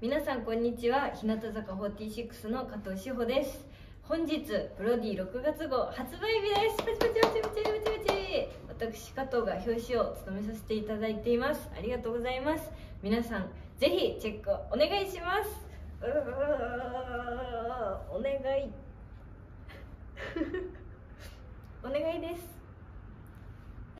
皆さんこんにちは。日向坂46の加藤志保です。本日プロディ6月号発売日です。パチパチパチパチパチパチ私加藤が表紙を務めさせていただいています。ありがとうございます。皆さんぜひチェックお願いします。お願い。